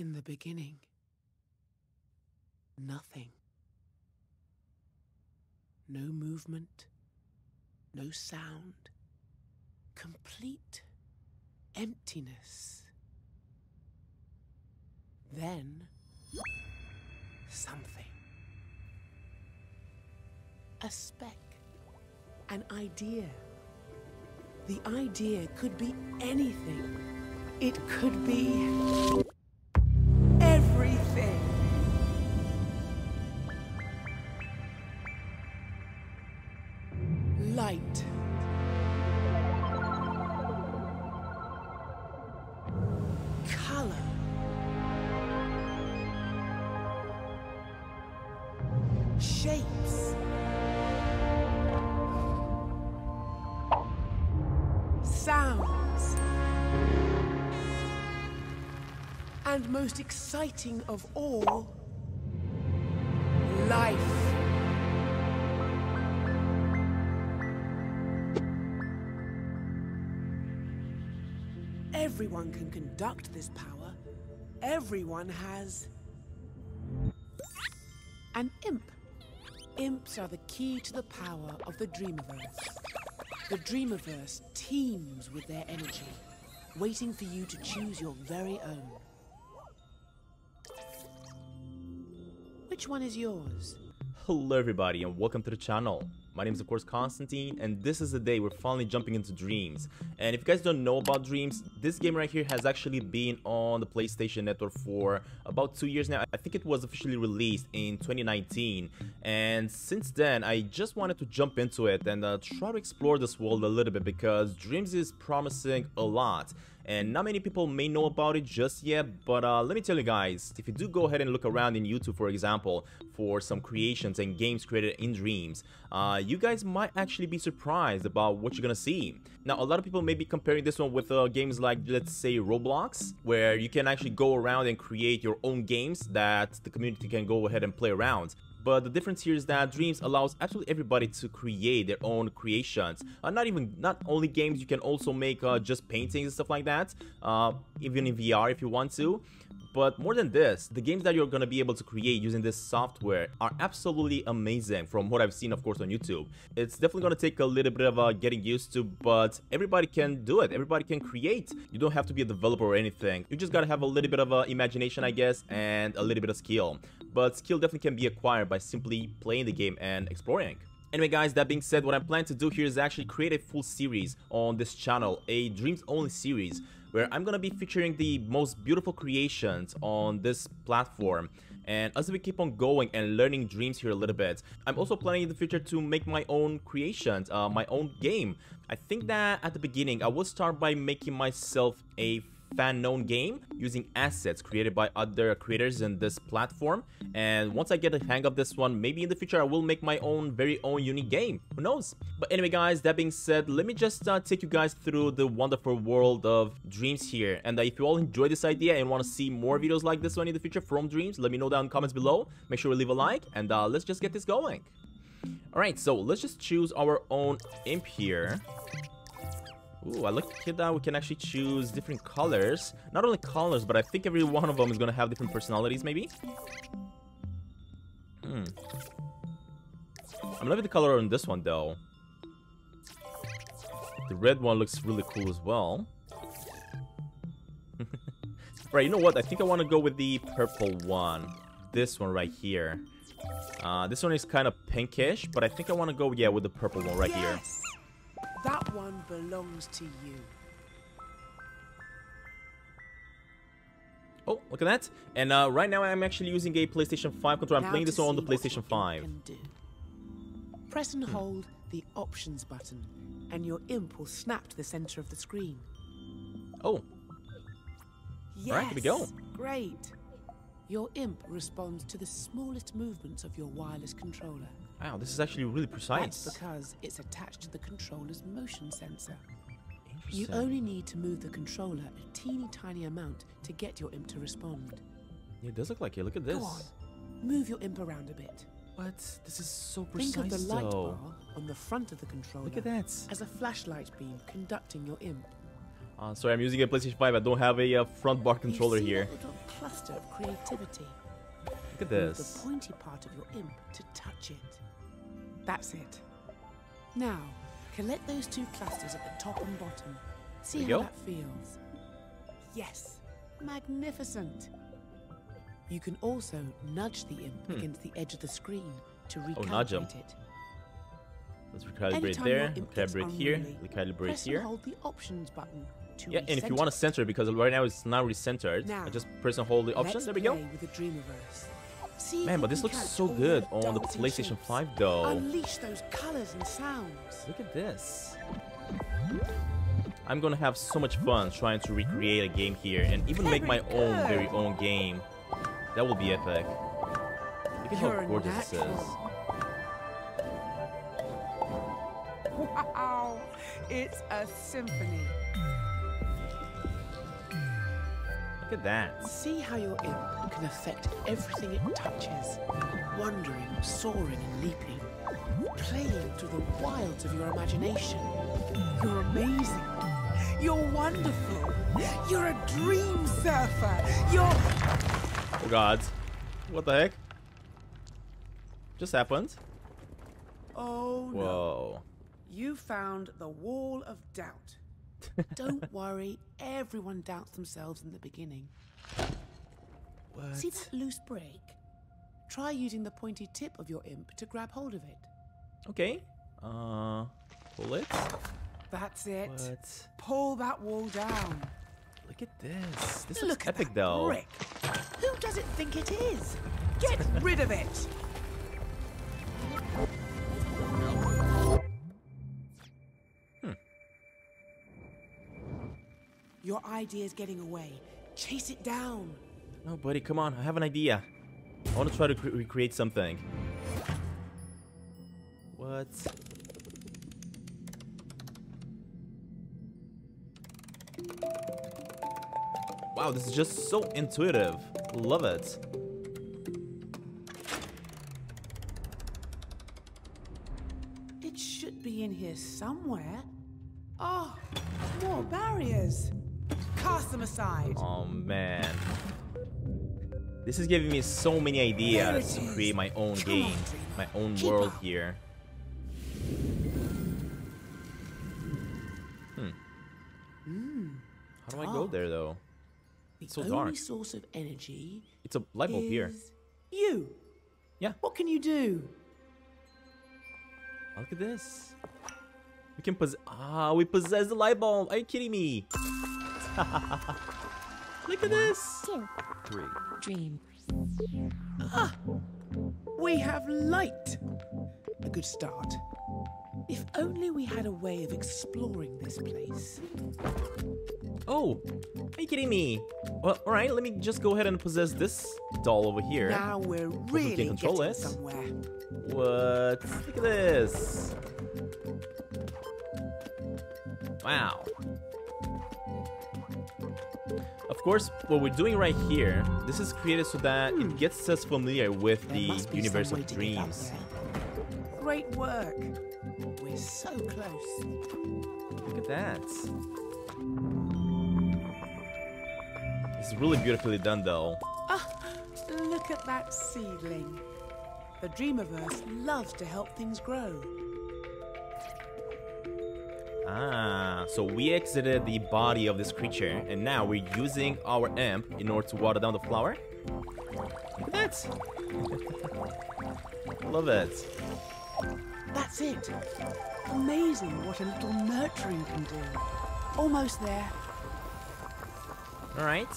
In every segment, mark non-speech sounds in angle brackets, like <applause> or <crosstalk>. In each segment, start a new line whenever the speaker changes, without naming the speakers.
In the beginning, nothing. No movement, no sound, complete emptiness. Then, something. A speck, an idea. The idea could be anything. It could be everything. Most exciting of all, life. Everyone can conduct this power. Everyone has an imp. Imps are the key to the power of the Dreamiverse. The Dreamiverse teems with their energy, waiting for you to choose your very own. Which one is yours?
Hello everybody and welcome to the channel. My name is of course Constantin and this is the day we're finally jumping into Dreams. And if you guys don't know about Dreams, this game right here has actually been on the PlayStation Network for about two years now. I think it was officially released in 2019 and since then I just wanted to jump into it and uh, try to explore this world a little bit because Dreams is promising a lot and not many people may know about it just yet but uh, let me tell you guys if you do go ahead and look around in YouTube for example for some creations and games created in Dreams uh, you guys might actually be surprised about what you're gonna see. Now a lot of people may be comparing this one with uh, games like let's say Roblox where you can actually go around and create your own games that the community can go ahead and play around but the difference here is that Dreams allows absolutely everybody to create their own creations. Uh, not even, not only games, you can also make uh, just paintings and stuff like that, uh, even in VR if you want to. But more than this, the games that you're gonna be able to create using this software are absolutely amazing from what I've seen of course on YouTube. It's definitely gonna take a little bit of uh, getting used to, but everybody can do it. Everybody can create. You don't have to be a developer or anything. You just gotta have a little bit of uh, imagination I guess and a little bit of skill. But skill definitely can be acquired by simply playing the game and exploring. Anyway guys, that being said, what I'm planning to do here is actually create a full series on this channel, a dreams only series, where I'm gonna be featuring the most beautiful creations on this platform. And as we keep on going and learning dreams here a little bit, I'm also planning in the future to make my own creations, uh, my own game. I think that at the beginning, I will start by making myself a fan known game using assets created by other creators in this platform. And once I get the hang of this one maybe in the future I will make my own very own unique game. Who knows? But anyway guys that being said let me just uh, take you guys through the wonderful world of dreams here. And uh, if you all enjoy this idea and want to see more videos like this one in the future from dreams let me know down in the comments below. Make sure to leave a like and uh, let's just get this going. Alright, so let's just choose our own imp here. Ooh, I like that we can actually choose different colors. Not only colors, but I think every one of them is gonna have different personalities, maybe? Hmm. I'm loving the color on this one, though. The red one looks really cool as well. <laughs> right, you know what? I think I want to go with the purple one. This one right here. Uh, this one is kind of pinkish, but I think I want to go, yeah, with the purple one right
yes.
here.
That one belongs to you.
Oh, look at that. And uh, right now I'm actually using a PlayStation 5 controller. I'm playing this on the PlayStation
your
5.
imp can do. Press and hold the options button, and your imp will snap to the center of the screen.
Oh,
Yes,
Alright, here we go.
Great. Your imp responds to the smallest movements of your wireless controller.
Wow, this is actually really precise.
That's
precise.
because it's attached to the controller's motion sensor. You only need to move the controller a teeny tiny amount to get your imp to respond.
Yeah, it does look like it. Look at this.
Go on, move your imp around a bit.
What? This is so precise.
Think
precise
of the light
though.
bar on the front of the controller
Look at that.
as a flashlight beam conducting your imp.
Uh, sorry, I'm using a PlayStation 5. I don't have a uh, front bar
You
controller
see
here.
that little cluster of creativity.
Look at this.
the pointy part of your imp to touch it. That's it. Now, collect those two clusters at the top and bottom. See how
go.
that feels. Yes, magnificent. You can also nudge the imp
Hmm.
against the edge of the screen to
Oh, nudge
recalibrate it.
Let's recalibrate
Anytime
there, recalibrate here,
unruly,
recalibrate
Press
here.
and hold the options button to
Yeah, and if you want to center it, because right now it's not recentered,
Now,
I just press and hold the options. There we go.
Play With the Dreamiverse. See
Man, but this looks so good on the PlayStation
shapes.
5 though.
Unleash those colors and sounds.
Look at this. I'm gonna have so much fun trying to recreate a game here and even make my own very own game. That will be epic. Look at
You're
how gorgeous this is.
Wow, it's a symphony.
Look at that.
See how your imp can affect everything it touches, wandering, soaring, and leaping, playing through the wilds of your imagination. You're amazing. You're wonderful. You're a dream surfer. You're.
Oh god. What the heck? Just happened.
Oh no.
Whoa.
You found the wall of doubt. <laughs> Don't worry, everyone doubts themselves in the beginning.
What?
See that loose break? Try using the pointy tip of your imp to grab hold of it.
Okay. Uh, pull it.
That's it.
What?
Pull that wall down.
Look at this. This
Look
looks
at
epic
that
though.
brick. Who does it think it is? Get rid of it.
Hmm.
Your idea's getting away. Chase it down.
No, buddy, come on. I have an idea. I want to try to cre- recreate something. What? Wow, this is just so intuitive. Love it.
It should be in here somewhere. Oh, more barriers. Cast them aside.
Oh man. This is giving me so many ideas to create my own
Come
game,
on,
my own
Keep
world
up.
here. Hmm. How do I go there though?
The
so
only
dark.
source of energy
It's a light bulb here.
you.
Yeah.
What can you do?
Oh, Look at this. We can possess. Ah, we possess the light bulb. Are you kidding me? <laughs> Look at this.
Two.
Three.
Dream.
Ah, we have light. A good start. If only we had a way of exploring this place.
Oh, are you kidding me? Well, all right. Let me just go ahead and possess this doll over here.
Now we're
we
really
can control
getting
it.
somewhere.
What? Look at this. Wow. Of course, what we're doing right here, this is created so that it gets us familiar with
There
the universe of
to get that
dreams.
Great work. We're so close.
Look at that. It's really beautifully done though.
Ah, look at that seedling. The Dreamiverse loves to help things grow.
Ah, so we exited the body of this creature, and now we're using our amp in order to water down the flower. Look at that! Love it.
That's it. Amazing what a little nurturing can do. Almost there.
Alright.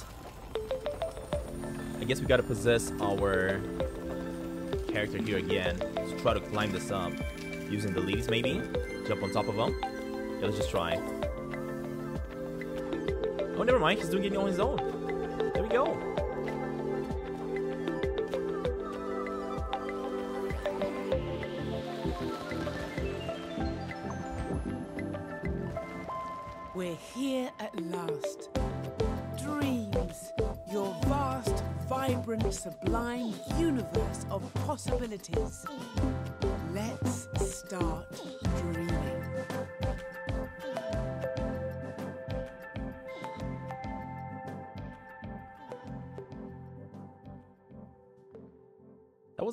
I guess we gotta possess our character here again. Let's try to climb this up. Using the leaves, maybe? Jump on top of them? Yeah, let's just try. Oh, never mind. He's doing it on his own. There we go.
We're here at last. Dreams, your vast, vibrant, sublime universe of possibilities.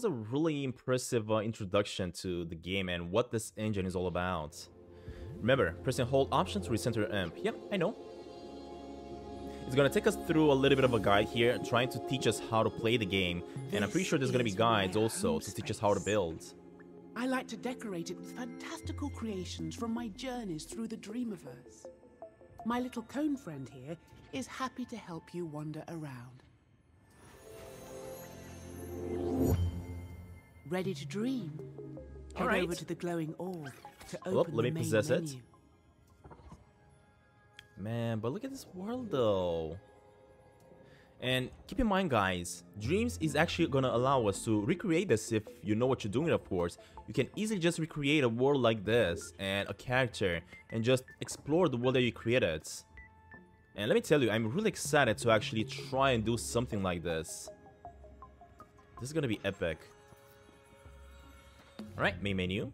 Was a really impressive uh, introduction to the game and what this engine is all about. Remember, pressing hold option to recenter your amp. Yep, I know. It's gonna take us through a little bit of a guide here, trying to teach us how to play the game. And I'm pretty sure there's gonna be guides also to teach us how to build.
I like to decorate it with fantastical creations from my journeys through the Dreamiverse. My little cone friend here is happy to help you wander around. Ready to dream? Head over to the glowing orb to oh, open
Well,
the
let me possess it. Man, but look at this world though. And keep in mind guys, Dreams is actually gonna allow us to recreate this if you know what you're doing of course. You can easily just recreate a world like this and a character and just explore the world that you created. And let me tell you, I'm really excited to actually try and do something like this. This is gonna be epic. Alright, main menu.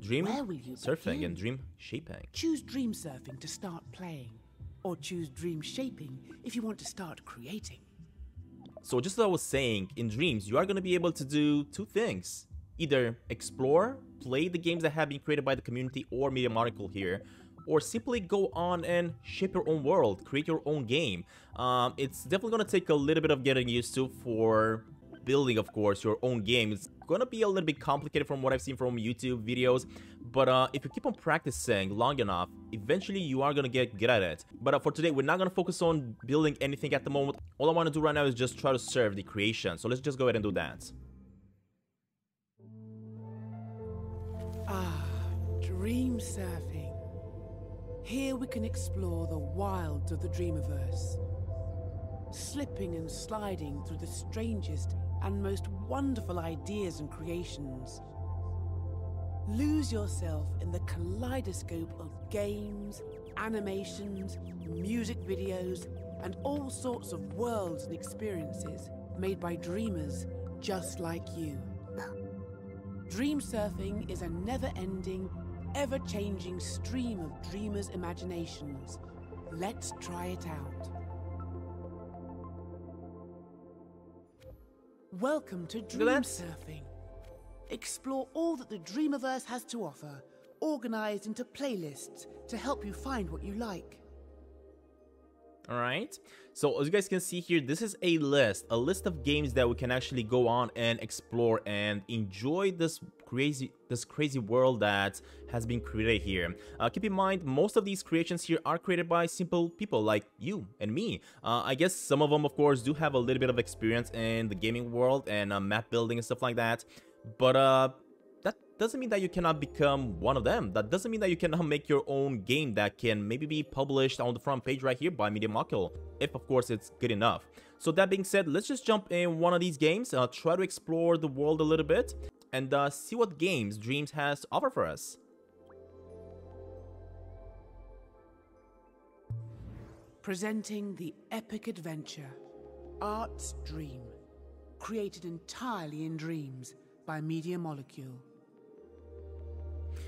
Dream
Where will you
surfing
begin?
and dream shaping.
Choose Dream Surfing to start playing, or choose Dream Shaping if you want to start creating.
So just as I was saying, in Dreams, you are going to be able to do two things. Either explore, play the games that have been created by the community or Media Molecule here, or simply go on and shape your own world, create your own game. Um, it's definitely going to take a little bit of getting used to for building, of course, your own game. It's to be a little bit complicated from what I've seen from YouTube videos, but uh, if you keep on practicing long enough, eventually you are to get good at it. But uh, for today, we're not to focus on building anything at the moment. All I want to do right now is just try to serve the creation. So let's just go ahead and do that.
Ah, dream surfing. Here we can explore the wilds of the Dreamiverse, slipping and sliding through the strangest and most wonderful ideas and creations. Lose yourself in the kaleidoscope of games, animations, music videos, and all sorts of worlds and experiences made by dreamers just like you. Dream surfing is a never ending, ever changing stream of dreamers' imaginations. Let's try it out. Welcome to Dream. Surfing. Explore all that the Dreamiverse has to offer, organized into playlists to help you find what you like.
All right. So as you guys can see here, this is a list, a list of games that we can actually go on and explore and enjoy this crazy, this crazy world that has been created here. Uh, keep in mind, most of these creations here are created by simple people like you and me. Uh, I guess some of them, of course, do have a little bit of experience in the gaming world and uh, map building and stuff like that. But uh, doesn't mean that you cannot become one of them. That doesn't mean that you cannot make your own game that can maybe be published on the front page right here by Media Molecule, if of course it's good enough. So that being said, let's just jump in one of these games, uh, try to explore the world a little bit, and uh, see what games Dreams has to offer for us.
Presenting the epic adventure, Art's Dream, created entirely in dreams by Media Molecule.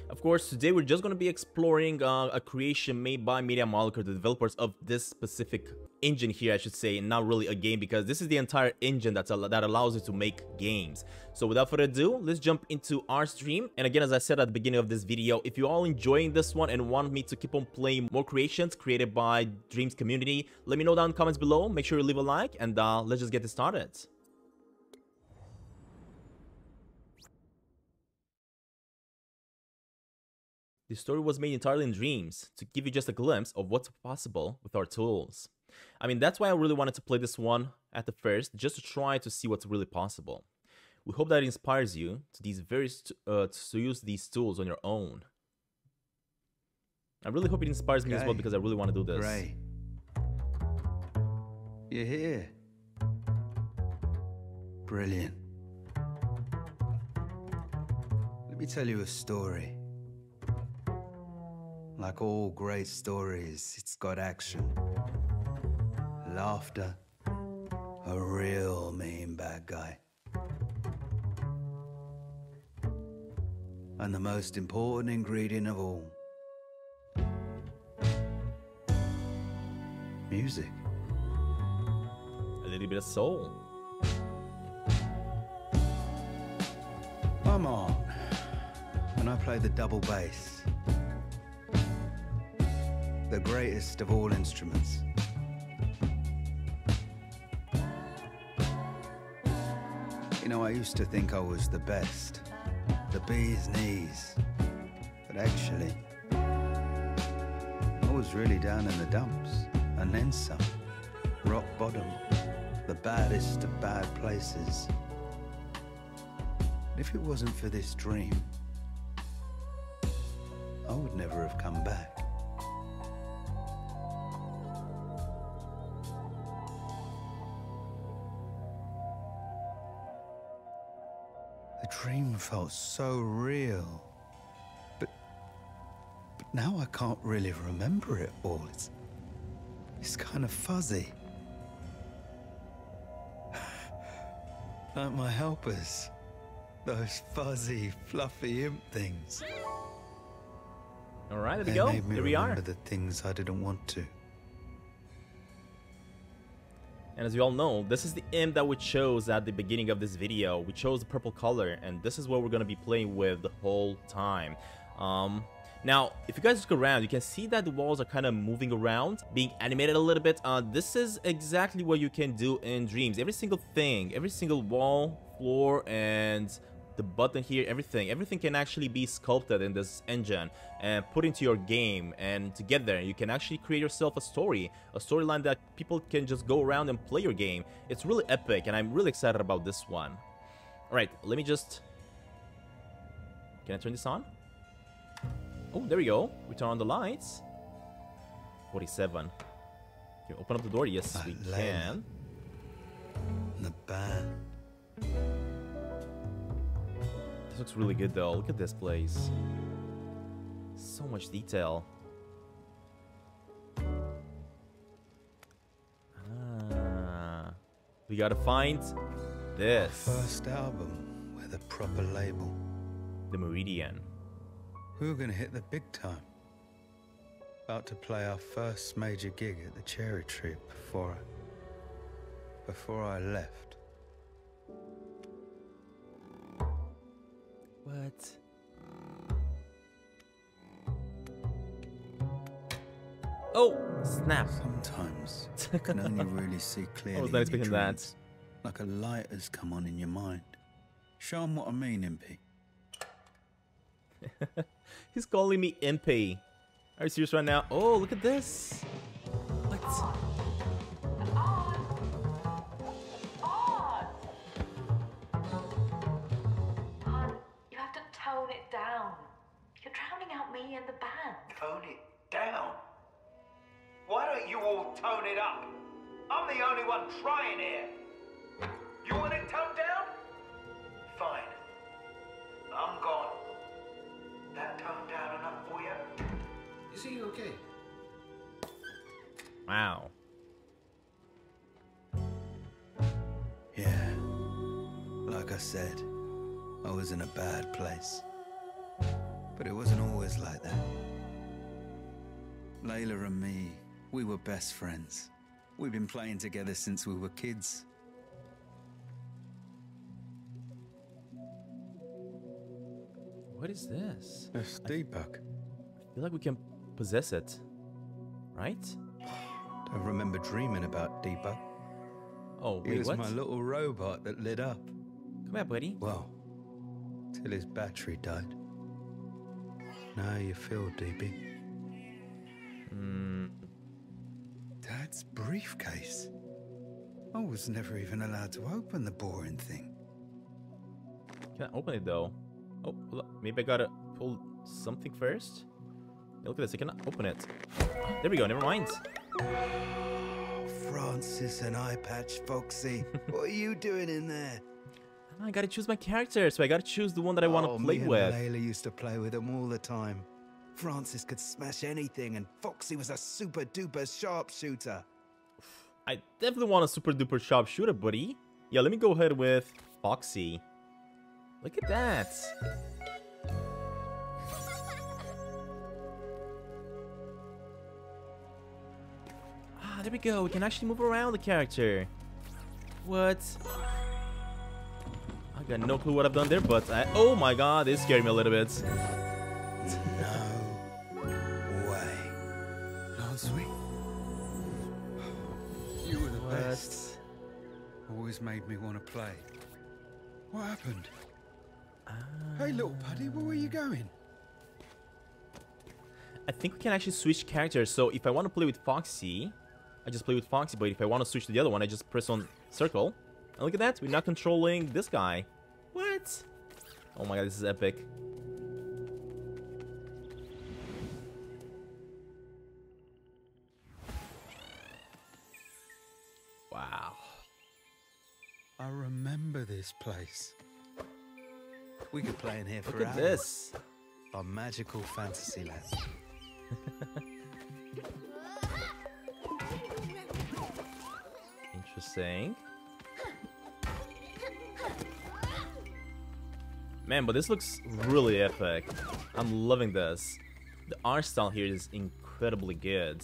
Of course, today we're just going to be exploring uh, a creation made by Media Molecule, the developers of this specific engine here, I should say, and not really a game because this is the entire engine that's al that allows you to make games. So without further ado, let's jump into Art's Dream. And again, as I said at the beginning of this video, if you're all enjoying this one and want me to keep on playing more creations created by Dreams community, let me know down in the comments below. Make sure you leave a like and uh, let's just get this started. The story was made entirely in dreams to give you just a glimpse of what's possible with our tools. I mean, that's why I really wanted to play this one at the first, just to try to see what's really possible. We hope that it inspires you to these various uh, to use these tools on your own. I really hope it inspires me as well because I really want to do this.
Ray. You're here. Brilliant. Let me tell you a story. Like all great stories, it's got action, laughter, a real mean bad guy. And the most important ingredient of all music.
A little bit of soul.
I'm Art, and I play the double bass. The greatest of all instruments. You know, I used to think I was the best, the bee's knees. But actually, I was really down in the dumps, and then some. Rock bottom, the baddest of bad places. If it wasn't for this dream, I would never have come back. Felt so real. But but now I can't really remember it all. It's it's kind of fuzzy. like my helpers. Those fuzzy, fluffy imp things.
All right, there we
They
go.
made me
Here we are.
the things I didn't want to.
And as you all know, this is the imp that we chose at the beginning of this video. We chose the purple color, and this is what we're gonna be playing with the whole time. Um, now, if you guys look around, you can see that the walls are kind of moving around, being animated a little bit. Uh, this is exactly what you can do in Dreams. Every single thing, every single wall, floor, and the button here, everything, everything can actually be sculpted in this engine and put into your game. And together, you can actually create yourself a story, a storyline that people can just go around and play your game. It's really epic, and I'm really excited about this one. All right, let me just. Can I turn this on? Oh, there we go. We turn on the lights. 47. Can you open up the door? Yes, we can. This looks really good though. Look at this place. So much detail. Ah, we gotta find this.
First album with a proper label.
The Meridian.
We were gonna hit the big time. About to play our first major gig at the Cherry Tree before I, before I left.
What? Oh, snap.
Sometimes <laughs> you can only really see clearly.
I was
in
not expecting that.
Like a light has come on in your mind. Show him what I mean, Impy. <laughs>
He's calling me Impy. Are you serious right now? Oh, look at this. What?
Drowning out me and the band.
Tone it down. Why don't you all tone it up? I'm the only one trying here. You want it toned down? Fine. I'm gone. That toned down enough for you?
Is he okay?
Wow.
Yeah. Like I said, I was in a bad place. But it wasn't always like that. Layla and me, we were best friends. We've been playing together since we were kids.
What is this?
A Deepak.
I feel like we can possess it. Right?
Don't remember dreaming about Deepak.
Oh,
He
wait,
was
what?
my little robot that lit up.
Come here, buddy.
Well, till his battery died. Now you feel, DB.
Hmm.
Dad's briefcase. I was never even allowed to open the boring thing.
Can I open it though? Oh, hold up. maybe I gotta pull something first? Yeah, look at this, I cannot open it. There we go, never mind.
Francis and Eye Patch Foxy, <laughs> what are you doing in there?
I gotta choose my character, so I gotta choose the one that I wanna
oh,
play
me
with.
And Layla used to play with them all the time. Francis could smash anything, and Foxy was a super duper sharpshooter.
I definitely want a super duper sharpshooter, buddy. Yeah, let me go ahead with Foxy. Look at that. Ah, there we go. We can actually move around the character. What? I got no clue what I've done there, but I, oh my god, it scared me a little bit.
No way. You were the best. Always made me want to play. What happened? Ah. Hey, little buddy, where were you going?
I think we can actually switch characters. So if I want to play with Foxy, I just play with Foxy. But if I want to switch to the other one, I just press on circle. And look at that, we're not controlling this guy. What? Oh my god, this is epic. Wow.
I remember this place. We could play in here for
Look at
hours.
this.
Our magical fantasy land. <laughs>
Interesting. Man, but this looks really epic. I'm loving this. The art style here is incredibly good.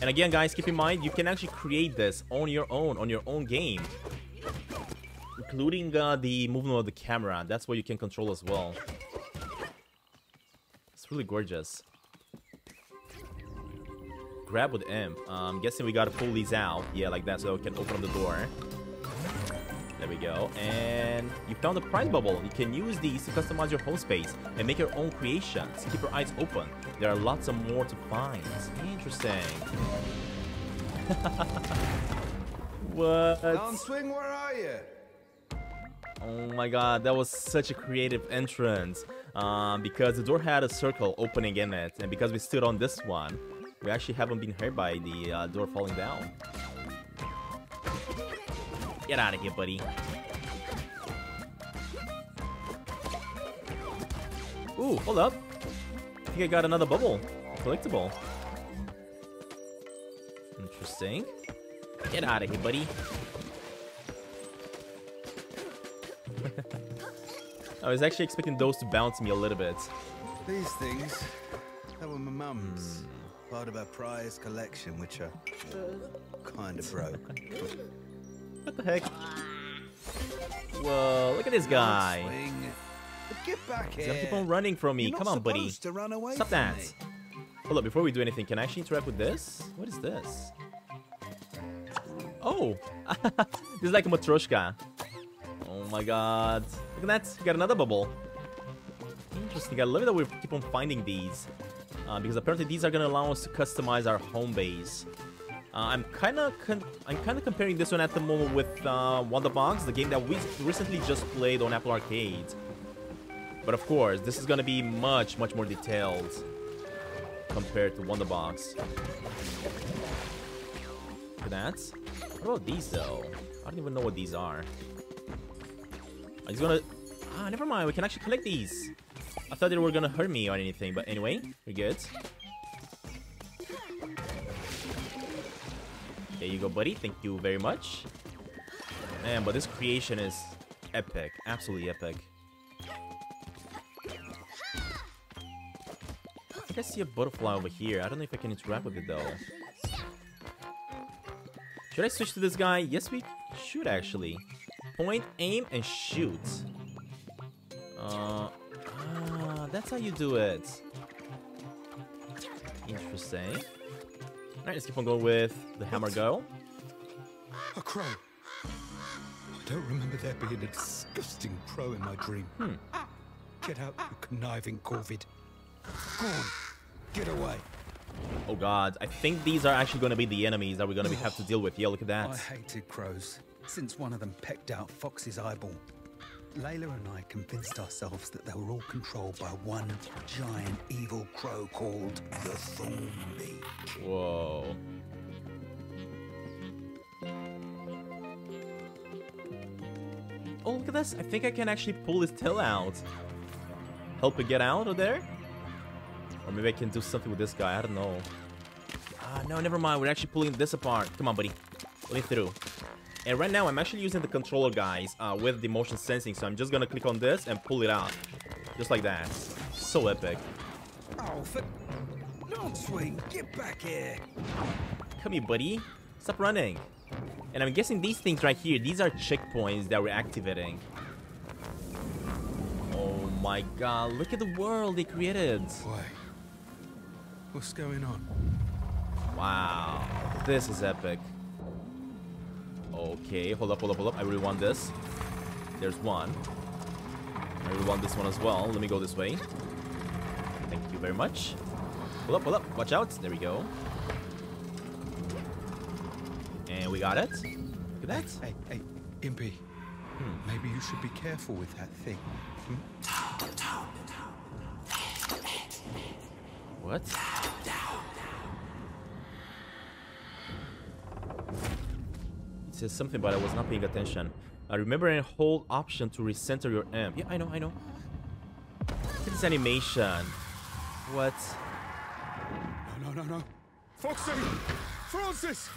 And again, guys, keep in mind, you can actually create this on your own, on your own game. Including uh, the movement of the camera. That's what you can control as well. It's really gorgeous. Grab with M. I'm guessing we gotta pull these out. Yeah, like that, so we can open up the door. Go. And you found a prize bubble. You can use these to customize your home space and make your own creations. Keep your eyes open. There are lots of more to find. Interesting. <laughs> what?
Swing, where are you?
Oh my god, that was such a creative entrance. Um, because the door had a circle opening in it, and because we stood on this one, we actually haven't been hurt by the uh, door falling down. Get out of here, buddy. Ooh, hold up. I think I got another bubble. Collectible. Interesting. Get out of here, buddy. <laughs> I was actually expecting those to bounce me a little bit.
These things, they were my mum's. Hmm. Part of her prize collection, which are kind of broke. <laughs>
What the heck? Whoa, look at this guy.
Get back
He's gonna keep on running from me. Come on, buddy.
To run away
Stop that.
me.
Hold up, before we do anything, can I actually interact with this? What is this? Oh! <laughs> this is like a Matryoshka. Oh my god. Look at that. We got another bubble. Interesting. I love it that we keep on finding these. Uh, because apparently these are gonna allow us to customize our home base. Uh, I'm kind of I'm kind of comparing this one at the moment with uh, Wonderbox, the game that we recently just played on Apple Arcade. But of course, this is gonna be much much more detailed compared to Wonderbox. Look at that. What about these though? I don't even know what these are. I'm just gonna. Ah, never mind. We can actually collect these. I thought they were gonna hurt me or anything, but anyway, we're good. There you go, buddy. Thank you very much. Man, but this creation is epic. Absolutely epic. I think I see a butterfly over here. I don't know if I can interact with it though. Should I switch to this guy? Yes, we should actually. Point, aim, and shoot. Uh, ah, that's how you do it. Interesting. Alright, let's keep on going with the hammer girl.
A crow. I don't remember there being a disgusting crow in my dream.
Hmm.
Get out, you conniving corvid. Go on, get away.
Oh god, I think these are actually going to be the enemies that we're going to have to deal with. Yeah, look at that.
I hated crows since one of them pecked out Fox's eyeball. Layla and I convinced ourselves that they were all controlled by one giant evil crow called the Thornbeak.
Whoa. Oh, look at this. I think I can actually pull his tail out. Help it get out of there? Or maybe I can do something with this guy. I don't know. Ah, no, never mind. We're actually pulling this apart. Come on, buddy. Let me through. And right now, I'm actually using the controller, guys, uh, with the motion sensing. So I'm just gonna click on this and pull it out. Just like that. So epic.
Oh, for... Don't swing, get back here.
Come here, buddy. Stop running. And I'm guessing these things right here, these are checkpoints that we're activating. Oh my god, look at the world they created.
Why? What's going on?
Wow, this is epic. Okay, hold up, hold up, hold up. I really want this. There's one. I really want this one as well. Let me go this way. Thank you very much. Hold up, hold up. Watch out. There we go. And we got it. Look at that.
Hey, hey, Impy. Hmm. Maybe you should be careful with that thing. Hmm?
What? It says something, but I was not paying attention. Uh, remember and hold option to recenter your amp. Yeah, I know, I know. Look at this animation. What?
No, no, no, no. Foxy! Francis!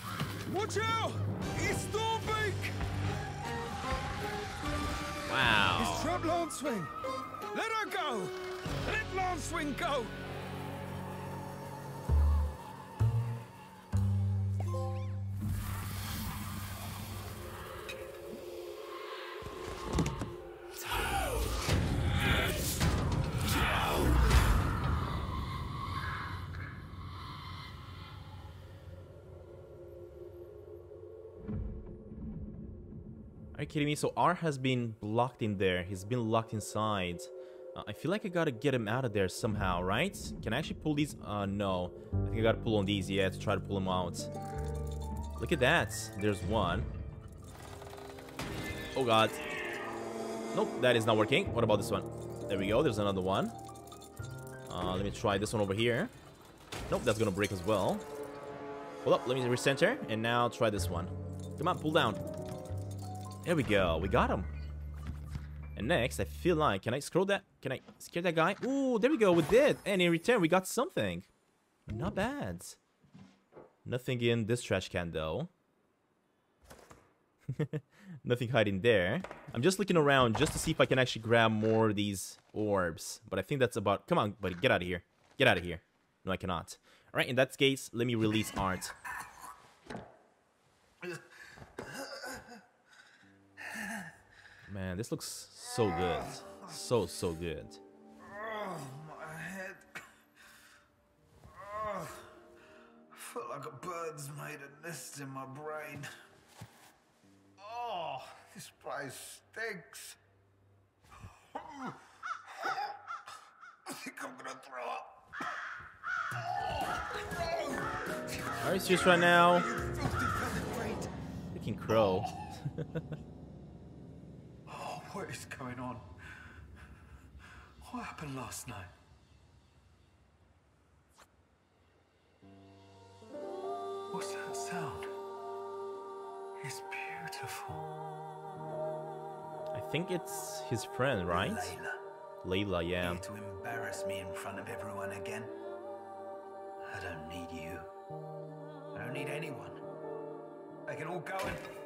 Watch out! It's Thornbeak!
Wow.
It's Trap Lancewing! Let her go! Let Lancewing go!
Kidding me? So R has been blocked in there. He's been locked inside. Uh, I feel like I gotta get him out of there somehow, right? Can I actually pull these? Uh, no. I think I gotta pull on these, yeah, to try to pull him out. Look at that. There's one. Oh god. Nope, that is not working. What about this one? There we go. There's another one. Uh, let me try this one over here. Nope, that's gonna break as well. Hold up, let me recenter, and now try this one. Come on, pull down. There we go. We got him. And next, I feel like, can I scroll that? Can I scare that guy? Ooh, there we go. We did. And in return, we got something. Not bad. Nothing in this trash can, though. <laughs> Nothing hiding there. I'm just looking around just to see if I can actually grab more of these orbs. But I think that's about... Come on, buddy. Get out of here. Get out of here. No, I cannot. All right, in that case, let me release Art. Man, this looks so good. So, so good.
Oh, my head. Oh, I feel like a bird's made a nest in my brain. Oh, this place stinks. I think I'm gonna throw up.
Are you serious right now?
Brain.
Freaking crow. <laughs>
What is going on? What happened last night? What's that sound? It's beautiful.
I think it's his friend, right?
Layla,
Layla, yeah.
here to embarrass me in front of everyone again. I don't need you. I don't need anyone. They can all go and.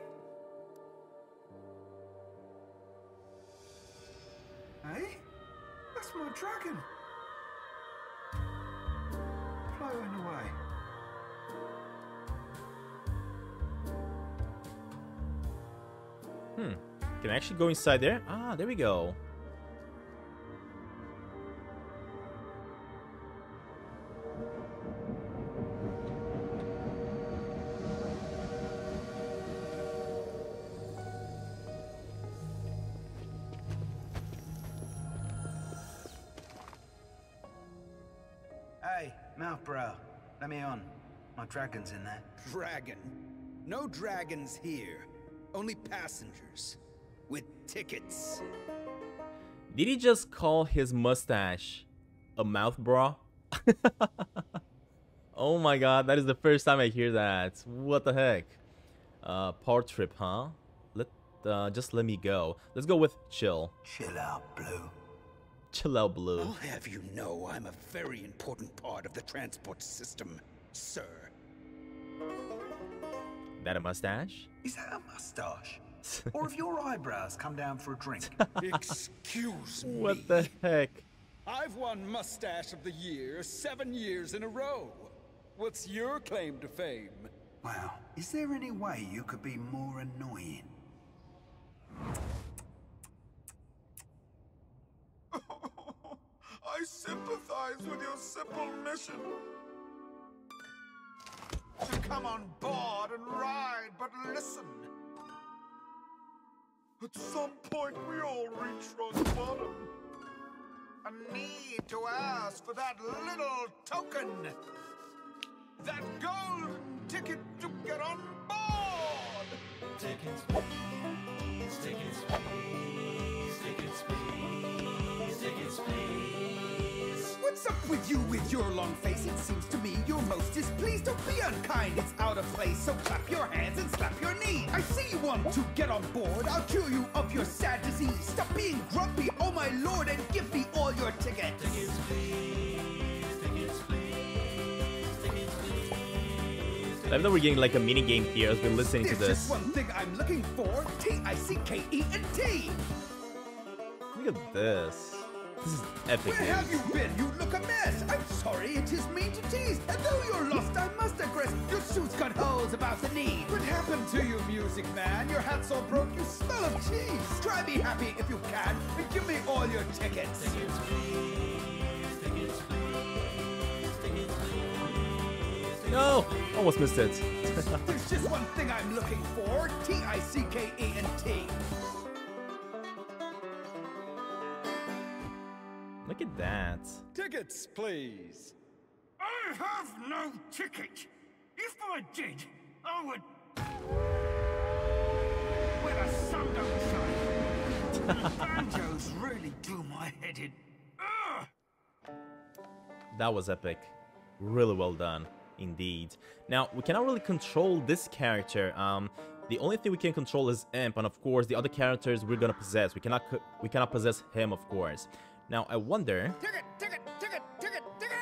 Hey? That's my dragon. Floating away.
Hmm. Can I actually go inside there? Ah, there we go.
Dragon's in there.
Dragon. No dragons here. Only passengers. With tickets.
Did he just call his mustache a mouth bra? <laughs> oh my god, that is the first time I hear that. What the heck? Uh, power trip, huh? Let, uh, just let me go. Let's go with chill.
Chill out, Blue.
Chill out, blue.
I'll have you know I'm a very important part of the transport system, sir.
That a mustache?
Is that a mustache? or have your eyebrows come down for a drink? <laughs>
Excuse me.
What the heck?
I've won Mustache of the Year seven years in a row. What's your claim to fame?
wow. Is there any way you could be more annoying? <laughs>
I sympathize with your simple mission. To come on board and ride, but listen. At some point, we all reach rock bottom. And need to ask for that little token. That golden ticket to get on board.
Tickets, please, tickets, please, tickets, please, tickets, please.
What's up with you with your long face? It seems to me you're most displeased. Don't be unkind, it's out of place. So clap your hands and slap your knees. I see you want to get on board. I'll cure you of your sad disease. Stop being grumpy, oh my lord, and give me all your tickets.
Tickets, please, tickets, please, tickets, please.
I love that we're getting like a mini game here as we're listening to
There's
this.
just one thing I'm looking for. T-I-C-K-E-N-T.
Look at this. This is epic,
Where have you been? You look a mess. I'm sorry, it is mean to tease. And though you're lost, I must aggress. Your suit's got holes about the knee. What happened to you, music man? Your hat's all broke. You smell of cheese. Try be happy if you can, and give me all your tickets.
Tickets, please, tickets, please, tickets, please.
No! Almost missed it.
There's just one thing I'm looking for. T-I-C-K-E-N-T.
Look at that.
Tickets, please.
I have no ticket. If I did, I would. Where the sun don't shine. The banjos really do my head in. Ugh!
That was epic. Really well done, indeed. Now, we cannot really control this character. Um, the only thing we can control is Imp, and of course, the other characters we're gonna possess. We cannot, we cannot possess him, of course. Now, I wonder.
Ticket, ticket, ticket, ticket, ticket.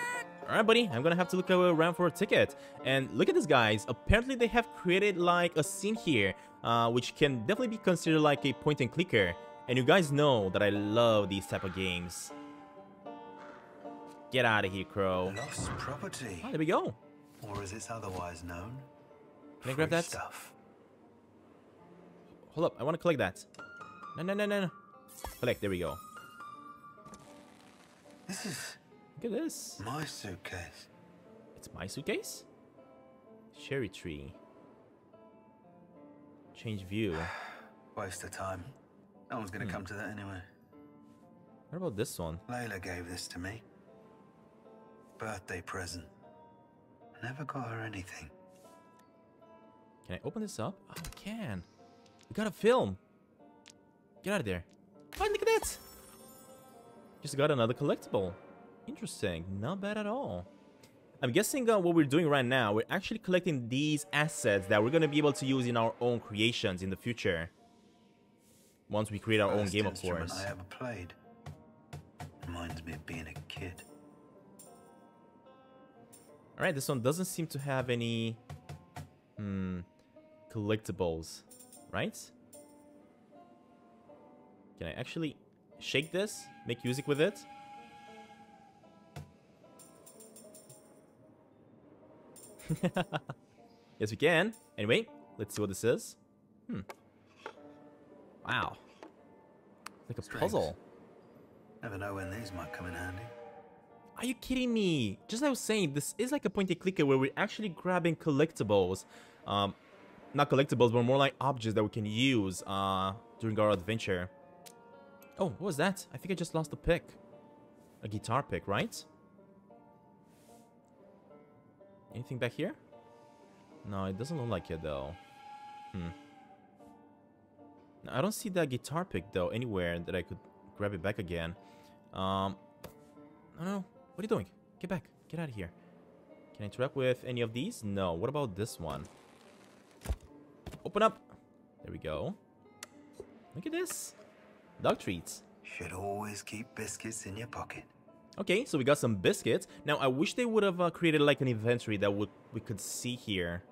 All right, buddy, I'm gonna have to look around for a ticket. And look at this, guys. Apparently, they have created like a scene here, uh, which can definitely be considered like a point and clicker. And you guys know that I love these type of games. Get out of here, Crow.
Lost property,
Oh, there we go.
or as it's otherwise known,
Can I grab that?
stuff.
Hold up, I want to collect that. No, no, no, no, no. Collect, there we go.
This is
Look at this.
my suitcase.
It's my suitcase? Cherry tree. Change view. <sighs>
Waste of time. No one's gonna hmm. come to that anyway.
What about this one?
Layla gave this to me. Birthday present. Never got her anything.
Can I open this up? Oh, I can. We got a film. Get out of there. Oh, look at that. Just got another collectible. Interesting. Not bad at all. I'm guessing uh, what we're doing right now, we're actually collecting these assets that we're going to be able to use in our own creations in the future. Once we create our own game, of course.
I ever played. Reminds me of being a kid.
Alright, this one doesn't seem to have any... Hmm... Collectibles. Right? Can I actually shake this? Make music with it? <laughs> yes, we can. Anyway, let's see what this is. Hmm. Wow. Like a
Strange.
puzzle.
Never know when these might come in handy.
Are you kidding me? Just like I was saying, this is like a point pointy clicker where we're actually grabbing collectibles. Um, not collectibles, but more like objects that we can use uh, during our adventure. Oh, what was that? I think I just lost a pick. A guitar pick, right? Anything back here? No, it doesn't look like it though. Hmm. I don't see that guitar pick though anywhere that I could grab it back again. Um, no, no. What are you doing? Get back. Get out of here. Can I interact with any of these? No. What about this one? Open up. There we go. Look at this. Dog treats.
Should always keep biscuits in your pocket.
Okay, so we got some biscuits. Now, I wish they would have uh, created like an inventory that would we could see here.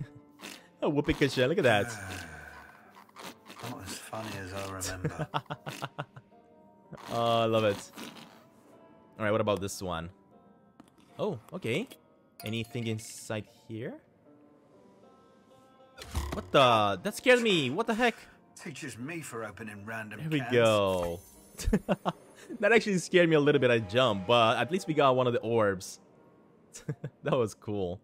<laughs> a whoopee cushion. Look at that. <sighs>
Not as funny as I remember. <laughs>
Oh, I love it. All right, what about this one? Oh, okay. Anything inside here? What the? That scared me. What the heck?
Teaches me for opening random
There we
cans.
go. <laughs> that actually scared me a little bit. I jumped, but at least we got one of the orbs. <laughs> that was cool.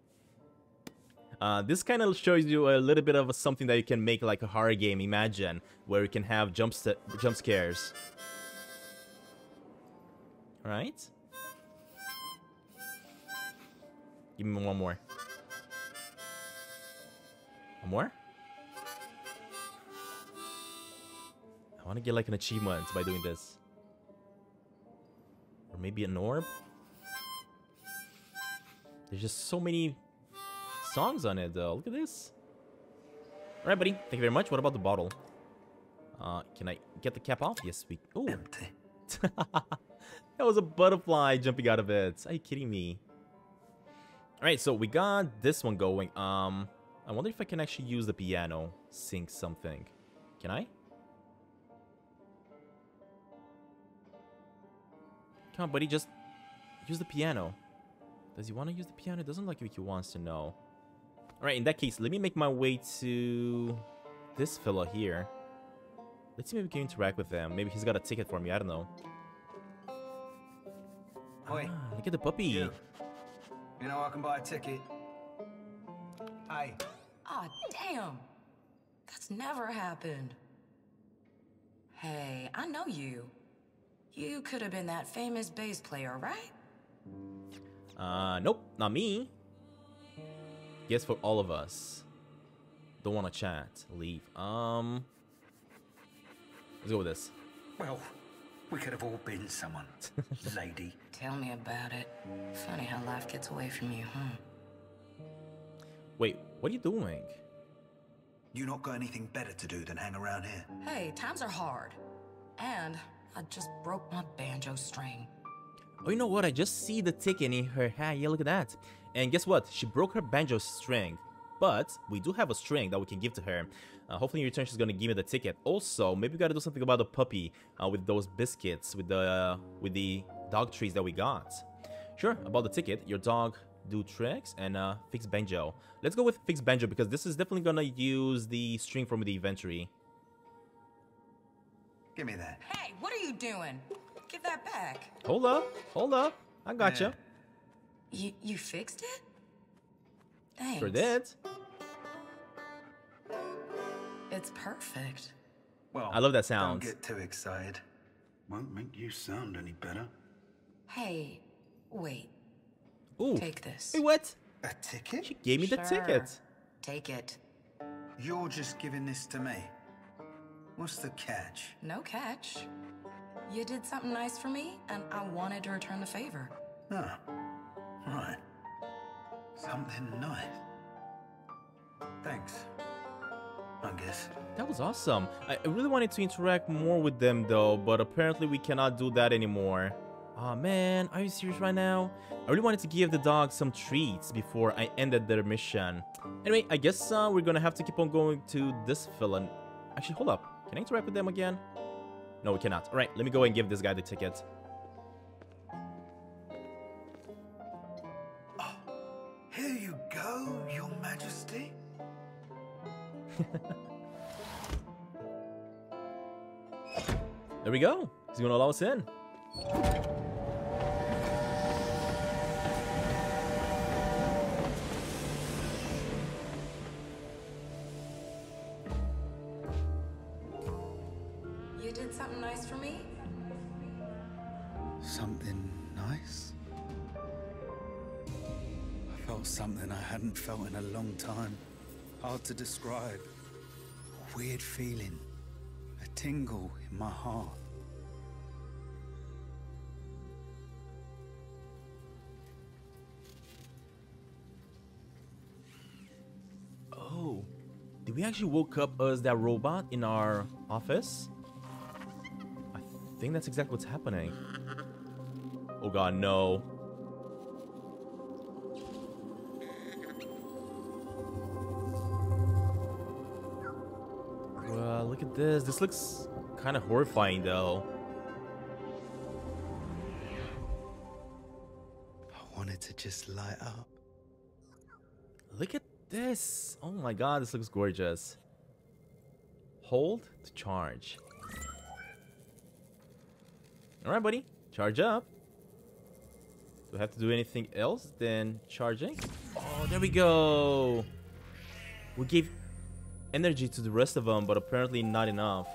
Uh, this kind of shows you a little bit of something that you can make like a horror game. Imagine where you can have jump jump scares. Right. Give me one more. One more. Want to get like an achievement by doing this. Or maybe an orb? There's just so many songs on it though. Look at this. Alright, buddy. Thank you very much. What about the bottle? Uh, can I get the cap off? Yes, we... Oh.
Empty. <laughs>
that was a butterfly jumping out of it. Are you kidding me? Alright, so we got this one going. Um, I wonder if I can actually use the piano, sing something. Can I? Come on, buddy, just use the piano. Does he want to use the piano? It doesn't look like he wants to know. Alright, in that case, let me make my way to this fella here. Let's see if we can interact with him. Maybe he's got a ticket for me, I don't know.
Oi.
Ah, look at the puppy.
You. You know I can buy a ticket. Hey,
Aw, damn. That's never happened. Hey, I know you. You could have been that famous bass player, right?
Uh, nope, not me. Yes, for all of us. Don't want to chat. Leave. Um, let's go with this.
well, we could have all been someone, <laughs> lady.
Tell me about it. Funny how life gets away from you, huh?
Wait, what are you doing?
You not got anything better to do than hang around here?
Hey, times are hard. And I just broke my banjo string.
Oh, you know what? I just see the ticket in her hat. Yeah, look at that. And guess what? She broke her banjo string. But we do have a string that we can give to her. Uh, hopefully in return she's gonna give me the ticket. Also, maybe we gotta do something about the puppy uh, with those biscuits, with the uh, with the dog trees that we got. Sure, about the ticket, your dog do tricks and uh, fix banjo. Let's go with fix banjo because this is definitely gonna use the string from the inventory.
Give me that.
Hey, what are you doing? Give that back.
Hold up, hold up. I gotcha.
You you fixed it? Thanks.
Sure did.
It's perfect.
Well,
I love that sound.
Don't get too excited.
Won't make you sound any better.
Hey, wait.
Ooh.
Take this.
Wait, what?
A ticket?
She gave me the ticket.
Take it.
You're just giving this to me. What's the catch?
No catch. You did something nice for me, and I wanted to return the favor.
Huh. right. Something nice. Thanks. I guess.
That was awesome. I I really wanted to interact more with them though, but apparently we cannot do that anymore. Aw man, are you serious right now? I really wanted to give the dog some treats before I ended their mission. Anyway, I guess uh, we're gonna have to keep on going to this villain. Actually, hold up. Can I interact with them again? No, we cannot. Alright, let me go and give this guy the ticket. <gasps>
Here you go, Your Majesty. <laughs>
There we go. He's gonna allow us in.
Felt in a long time. Hard to describe. A weird feeling. A tingle in my heart.
Oh, did we actually woke up as that robot in our office? I think that's exactly what's happening. Oh god, no. This. This looks kind of horrifying though.
I wanted to just light up.
Look at this. Oh my god, this looks gorgeous. Hold to charge. Alright, buddy. Charge up. Do I have to do anything else than charging? Oh, there we go. We gave energy to the rest of them, but apparently not enough.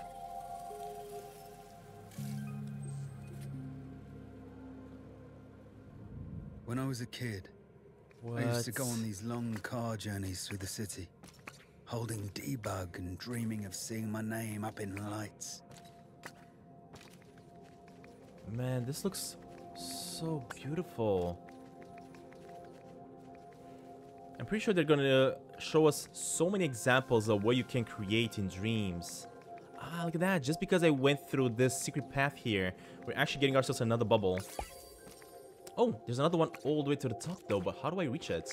When I was a kid,
What?
I used to go on these long car journeys through the city, holding debug and dreaming of seeing my name up in lights.
Man, this looks so beautiful. I'm pretty sure they're gonna show us so many examples of what you can create in dreams. Ah, look at that. Just because I went through this secret path here, we're actually getting ourselves another bubble. Oh, there's another one all the way to the top though, but how do I reach it?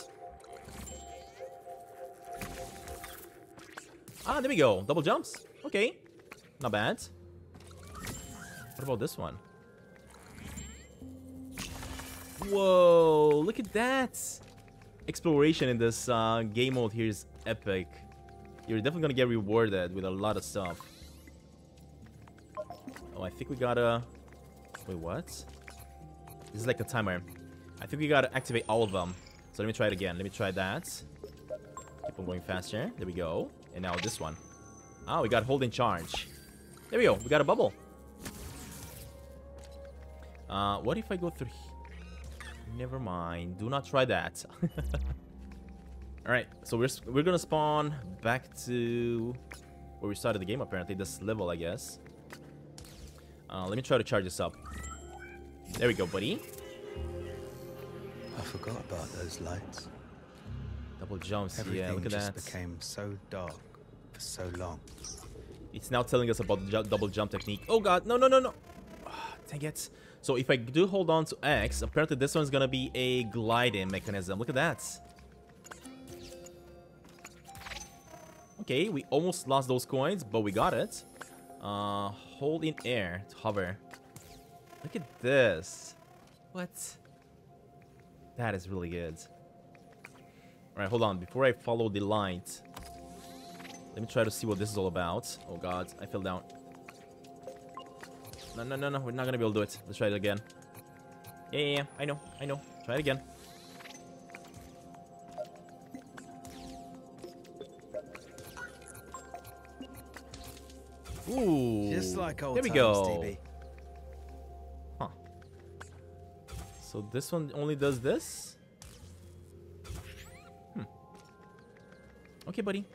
Ah, there we go. Double jumps. Okay. Not bad. What about this one? Whoa, look at that! Exploration in this uh, game mode here is epic. You're definitely gonna get rewarded with a lot of stuff. Oh, I think we gotta... Wait, what? This is like a timer. I think we gotta activate all of them. So let me try it again. Let me try that. Keep on going faster. There we go. And now this one. Ah, we got holding charge. There we go. We got a bubble. Uh, what if I go through here? Never mind. Do not try that. <laughs> Alright, so we're, we're gonna spawn back to where we started the game, apparently. This level, I guess. Uh, let me try to charge this up. There we go, buddy.
I forgot about those lights.
Double jumps,
Everything
yeah, look at
just
that.
became so dark for so long.
It's now telling us about the ju double jump technique. Oh god, no, no, no, no. Dang it. So if I do hold on to X, apparently this one's gonna be a gliding mechanism. Look at that. Okay, we almost lost those coins, but we got it. Uh, hold in air to hover. Look at this. What? That is really good. Alright, hold on. Before I follow the light, let me try to see what this is all about. Oh god, I fell down. No, no, no, no. We're not gonna be able to do it. Let's try it again. Yeah, yeah, yeah. I know. I know. Try it again. Ooh.
Just like old
There we
times,
go.
DB.
Huh. So this one only does this? Hmm. Okay, buddy.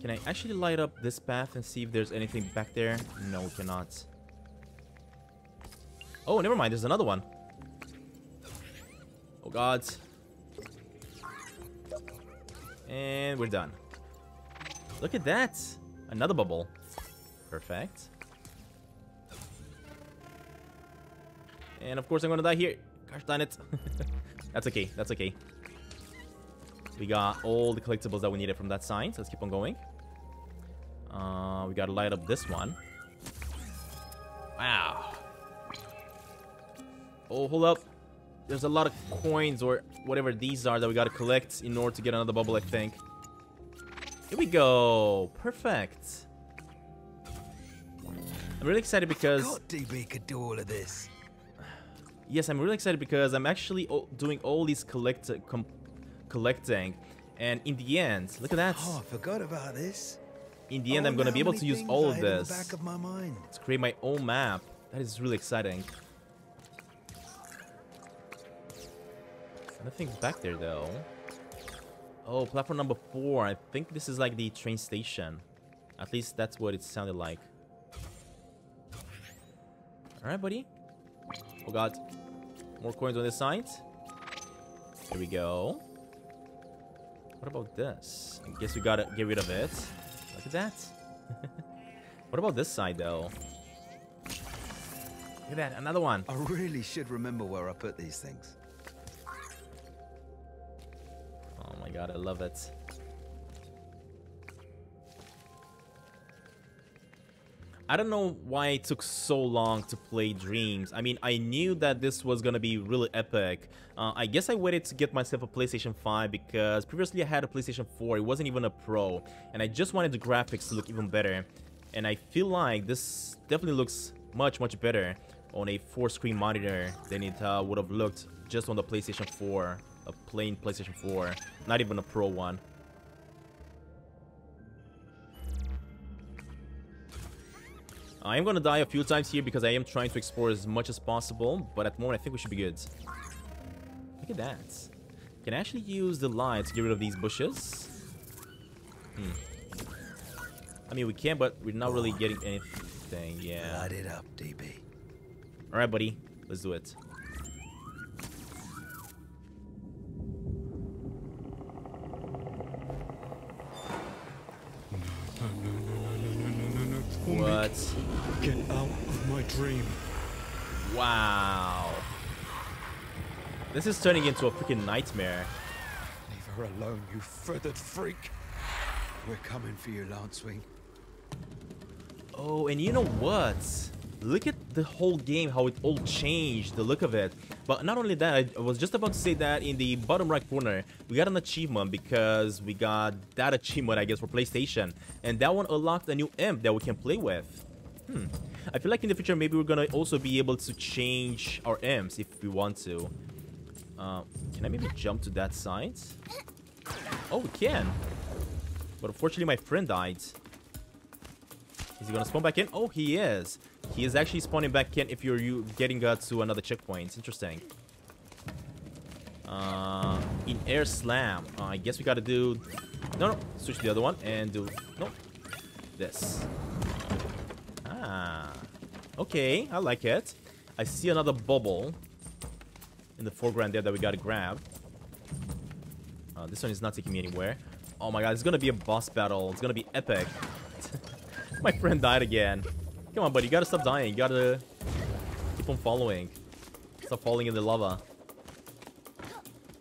Can I actually light up this path and see if there's anything back there? No, we cannot. Oh, never mind. There's another one. Oh, God. And we're done. Look at that. Another bubble. Perfect. And of course I'm gonna die here. Gosh darn it. <laughs> That's okay. That's okay. We got all the collectibles that we needed from that sign. So let's keep on going. Uh, we gotta light up this one. Wow. Oh, hold up. There's a lot of coins or whatever these are that we gotta collect in order to get another bubble, I think. Here we go. Perfect. I'm really excited because...
God, DB could do all of this.
Yes, I'm really excited because I'm actually doing all these collect com collecting, and in the end, look at that.
Oh, I forgot about this.
In the end,
I
I'm gonna be able to use all
I
of
had in the
this
back of my mind.
to create my own map. That is really exciting. Nothing back there though. Oh, platform number four. I think this is like the train station. At least that's what it sounded like. Alright, buddy. Oh god. More coins on this side. Here we go. What about this? I guess we gotta get rid of it. Look at that. <laughs> what about this side, though? Look at that, another one.
I really should remember where I put these things.
My god, I love it. I don't know why it took so long to play Dreams. I mean, I knew that this was gonna be really epic. Uh, I guess I waited to get myself a PlayStation 5 because previously I had a PlayStation 4. It wasn't even a Pro. And I just wanted the graphics to look even better. And I feel like this definitely looks much, much better. on a four-screen monitor than it uh, would have looked just on the PlayStation 4, a plain PlayStation 4, not even a Pro one. I am gonna die a few times here because I am trying to explore as much as possible, but at the moment I think we should be good. Look at that. Can I actually use the light to get rid of these bushes? Hmm. I mean, we can, but we're not really getting anything. Yeah.
Light it up, DB.
All right, buddy. Let's do it.
Dream.
Wow. This is turning into a freaking nightmare.
Leave her alone, you feathered freak. We're coming for you, Lancewing.
Oh, and you know what? Look at the whole game, how it all changed, the look of it. But not only that, I was just about to say that in the bottom right corner, we got an achievement because we got that achievement, I guess, for PlayStation. And that one unlocked a new imp that we can play with. Hmm. I feel like in the future, maybe we're gonna also be able to change our imps if we want to. Uh, can I maybe jump to that side? Oh, we can. But unfortunately, my friend died. Is he gonna spawn back in? Oh, he is. He is actually spawning back in if you're you getting uh, to another checkpoint. Interesting. Uh, in air slam. Uh, I guess we gotta do... No, no. Switch to the other one and do... No. This. Okay, I like it. I see another bubble in the foreground there that we gotta grab. Uh, this one is not taking me anywhere. Oh my god, it's gonna be a boss battle. It's gonna be epic. <laughs> my friend died again. Come on, buddy. You gotta stop dying. You gotta keep on following. Stop falling in the lava.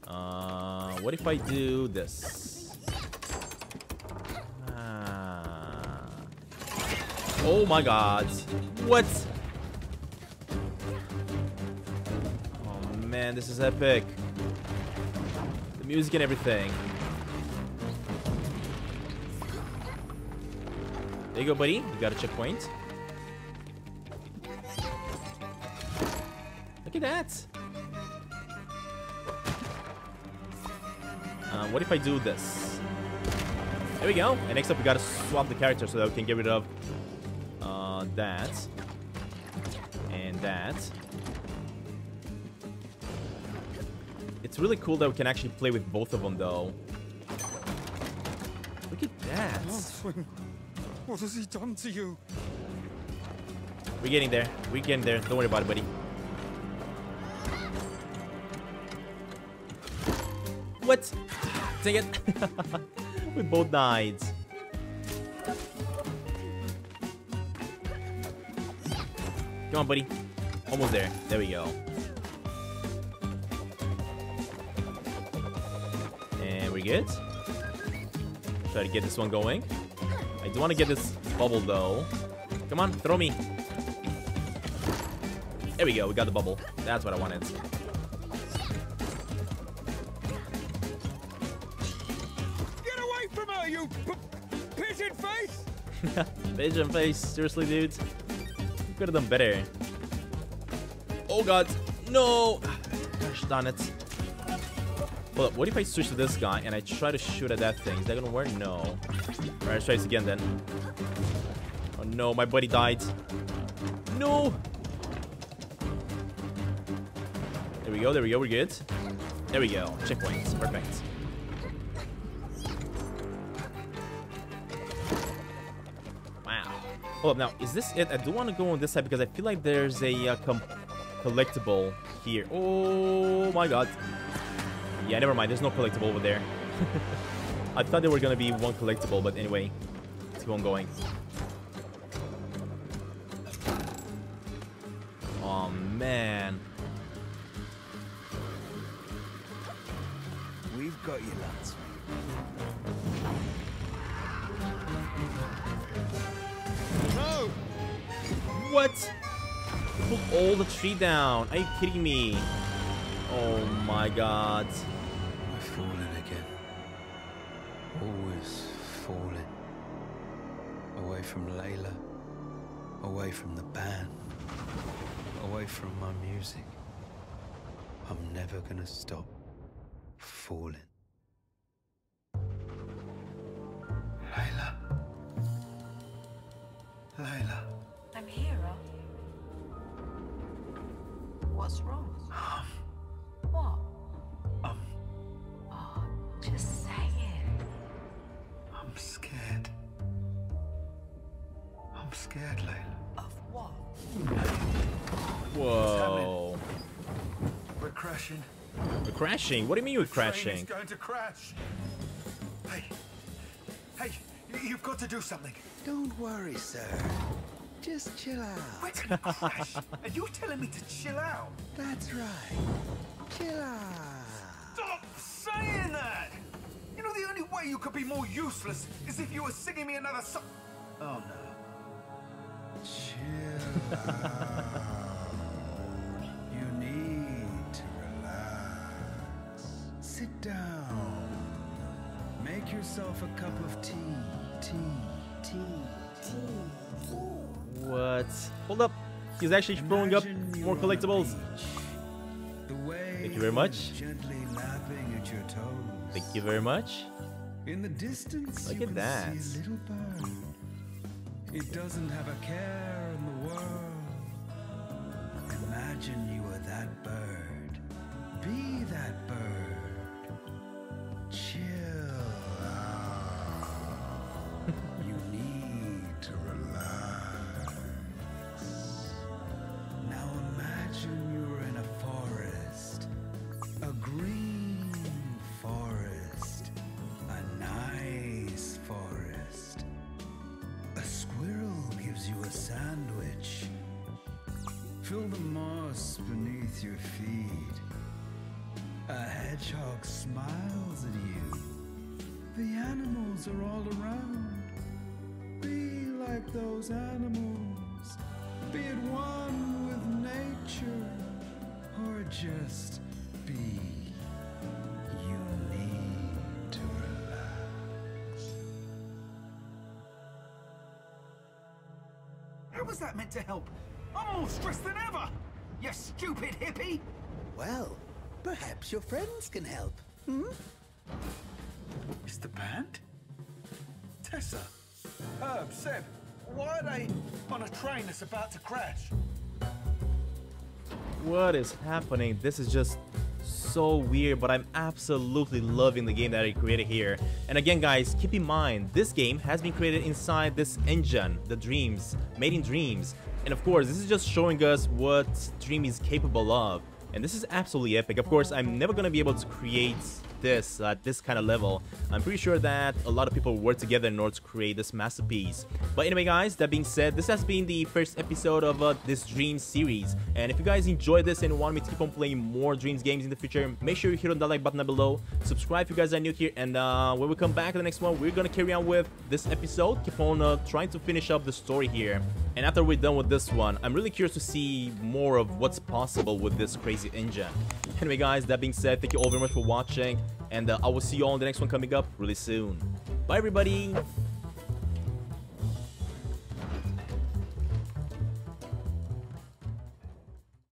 Uh, what if I do this? Oh my god. What? Oh man, this is epic. The music and everything. There you go, buddy. You got a checkpoint. Look at that. Uh, what if I do this? There we go. And next up, we gotta swap the character so that we can get rid of uh, that and that. It's really cool that we can actually play with both of them, though. Look at that.
What has he done to you?
We're getting there. We're getting there. Don't worry about it, buddy. What? Dang it. <laughs> we both died. Come on, buddy. Almost there. There we go. And we're good. Try to get this one going. I do want to get this bubble, though. Come on, throw me. There we go. We got the bubble. That's what I wanted.
Get away from her, you pigeon face! <laughs>
Pigeon face. Seriously, dude. Could have done better. Oh, God. No. Gosh darn it. Hold up. What if I switch to this guy and I try to shoot at that thing? Is that to work? No. Alright, let's try this again then. Oh, no. My buddy died. No. There we go. There we go. We're good. There we go. Checkpoints. Perfect. Hold up. Now, is this it? I do want to go on this side because I feel like there's a uh, collectible here. Oh my god. Yeah, never mind. There's no collectible over there. <laughs> I thought there were going to be one collectible, but anyway. Let's keep on going. The tree down. Are you kidding me? Oh my god.
We're falling again. Always falling. Away from Layla. Away from the band. away from my music, I'm never gonna stop falling. Layla. Layla.
What's wrong? What?
Um,
Oh, just say it.
I'm scared. I'm scared, Layla.
Of what?
Whoa.
We're crashing.
We're crashing? What do you mean you're
The train
crashing?
is going to crash. Hey, hey, you've got to do something.
Don't worry, sir. Just chill out.
We're gonna crash. and you're telling me to chill out?
That's right. Chill out.
Stop saying that! You know, the only way you could be more useless is if you were singing me another song. Oh no.
Chill out. You need to relax. Sit down. Make yourself a cup of tea. Tea. Tea. Tea.
What? Hold up. He's actually throwing up more
you're on a
collectibles. Thank you very much.
Gently lapping at your toes.
Thank you very much.
In the distance,
Look
you
at that.
see a little bird. It doesn't have a care in the world. Imagine you smiles at you. The animals are all around. Be like those animals. Be at one with nature. Or just be. You need to relax.
How was that meant to help? I'm more stressed than ever! You stupid hippie!
Well, perhaps your friends can help. Hmm?
Is the band? Tessa, Herb, Seb, why are they on a train that's about to crash?
What is happening? This is just so weird, but I'm absolutely loving the game that I created here. And again, guys, keep in mind, this game has been created inside this engine, the Dreams, made in Dreams. And of course, this is just showing us what Dream is capable of. And this is absolutely epic. Of course, I'm never gonna be able to create this at this kind of level. I'm pretty sure that a lot of people work together in order to create this masterpiece. But anyway guys, that being said, this has been the first episode of uh, this Dream series. And if you guys enjoyed this and want me to keep on playing more Dreams games in the future, make sure you hit on that like button down below. Subscribe if you guys are new here. And uh, when we come back in the next one, we're gonna carry on with this episode. Keep on uh, trying to finish up the story here. And after we're done with this one, I'm really curious to see more of what's possible with this crazy engine. Anyway guys, that being said, thank you all very much for watching. And uh, I will see you all in the next one coming up really soon. Bye everybody!